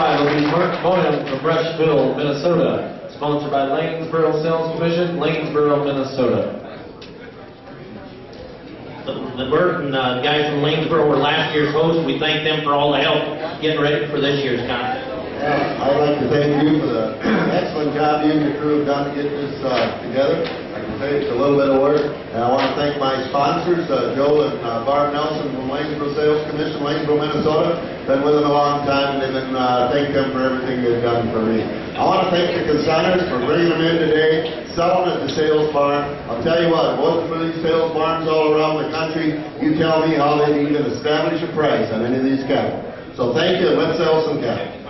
five will be Murt Boyum from Rushville, Minnesota. Sponsored by Lanesboro Sales Commission, Lanesboro, Minnesota. The the Burton uh, guys from Lanesboro were last year's hosts. We thank them for all the help getting ready for this year's contest. Yeah, I'd like to thank you for the excellent job you and your crew have done to get this uh, together. You it's a little bit of work. And I want to thank my sponsors, uh, Joel and uh, Barb Nelson from Lanesboro Sales Commission, Lanesboro, Minnesota. Been with them a long time, and they've uh, thank them for everything they've done for me. I want to thank the consigners for bringing them in today, selling at the sales barn. I'll tell you what, going through these sales barns all around the country, you tell me how they even establish a price on any of these cattle. So thank you, let's sell some cattle.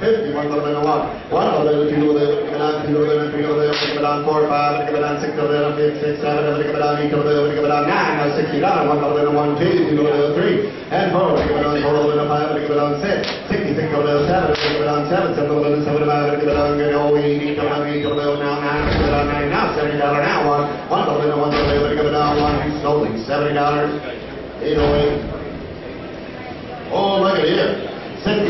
50, one could 1. 1 could 2 could have 3 could have 4, 5, could have 6 could have been 7, could have been 8 could 9, 69, one could 1, 2, 2 could 3, and 4, could have 5, could have been a 6, 66 could 7, could have 7, 7 could have been 8, 8 9, 9, $70 one 1, 1, $70,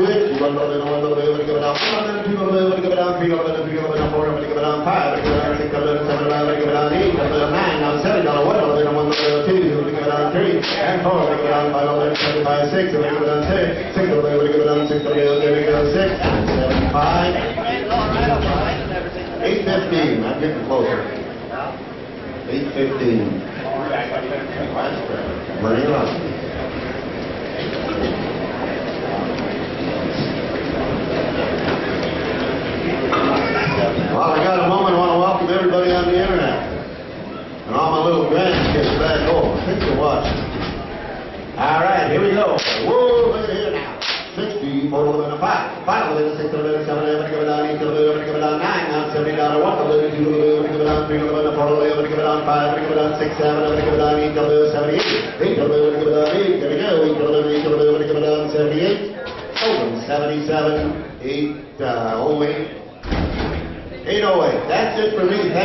what? Two it, one dollar, one dollar, one give it on, one dollar, two dollar, one give it on, three dollar, three dollar, four dollar, give it on, five, give it on, six dollar, seven dollar, give it on, eight dollar, nine, now seven dollar, one dollar, one dollar, two, give it on, three, and four, give it on, five dollar, seven, five, six, give it on, six, six dollar, give it on, six dollar, give it on, six, seventy-five. Eight fifteen, I'm getting closer. Eight fifteen. Bring it on. Well, I got a moment, I want to welcome everybody on the internet. And all my little grandkids back home. Thanks for watching. All right, here we go. Whoa, at here now. 60, 4 11, 5. 5 11, 6 11, 7 11, give it on 8 11, give it on 9, now 70 dollar, 1 11, 2 11, give it on 3 11, 4 11, give it on 5, give it on 6, 7 11, give it on 8 11, 78. 8 11, give it on 8, there we go. 8 11, 8 11, give it on 78. Open 77, 8, uh, 08. 808. That's it for me.